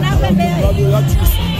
L'adoratrice.